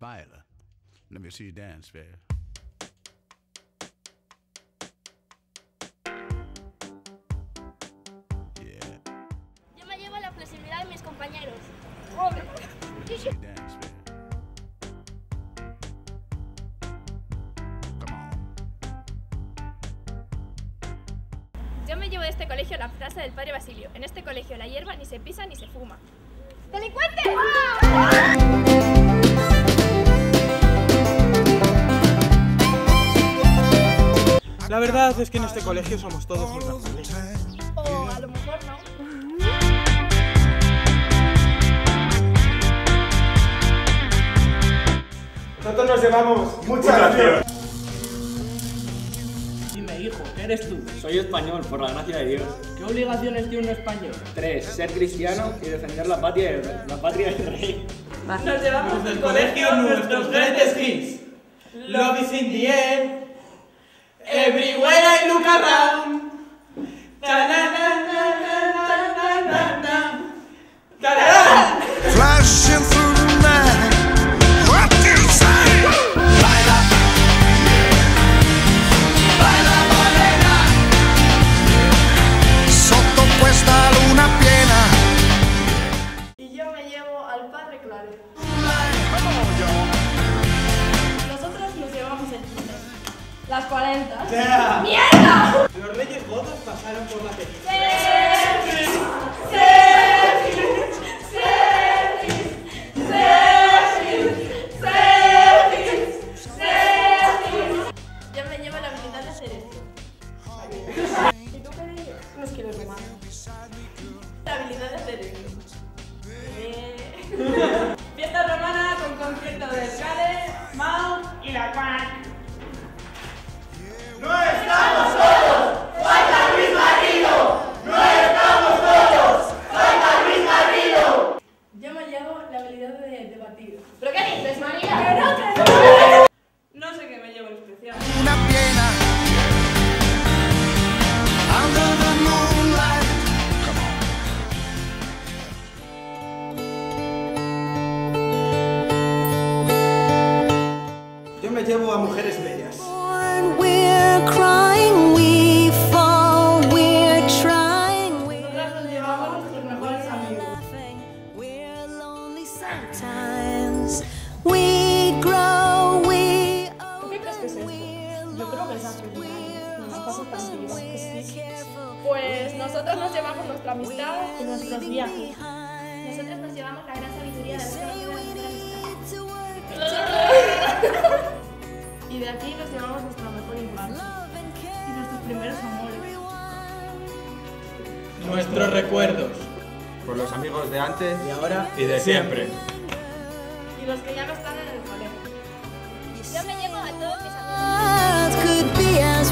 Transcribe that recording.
Baila. Let me see you dance, babe. Yeah. Yo me llevo la flexibilidad de mis compañeros. Dance. Yo me llevo de este colegio la frase del padre Basilio. En este colegio la hierba ni se pisa ni se fuma. ¡Delincuentes! La verdad es que en este colegio somos todos muy. O a lo mejor no. Nosotros nos llevamos mucha acción. Dime, hijo, ¿qué eres tú? Soy español, por la gracia de Dios. ¿Qué obligaciones tiene un español? 3. Ser cristiano y defender la patria, la patria del rey. Nos llevamos del colegio nuestros greatest hits. Love is in the air. Everywhere I look around. Ta-na-na-na-na-na-na-na. Ta-ra-ra. Flashing through the night. What do you say? Baila. Baila morena. Sotto questa luna piena. Y yo me llevo al padre. Las 40. Yeah. ¡Mierda! Los reyes godos pasaron por la película. Yo me llevo la habilidad de hacer esto. ¿Y tú qué dices? No es que lo demás. La habilidad de hacer esto. Fiesta romana con concierto de Cale, Mao y la Quan. Habilidad de debatir. ¿Pero qué dices, María? ¡Que no, que no! No sé qué me llevo en especial. Moonlight. Yo me llevo a mujeres bellas. Qué crees que es esto? Yo creo que es la primera. Nos pasa tan bien. que sí. Pues nosotros nos llevamos nuestra amistad y nuestros viajes. Nosotros nos llevamos la gran sabiduría de nuestra amistad. Y de aquí nos llevamos nuestra mejor infancia. Y nuestros primeros amores. Nuestros recuerdos. Por los amigos de antes Y ahora y de siempre. Y los que ya no están en el colegio. Yo me llevo a todos mis amigos. worlds could be as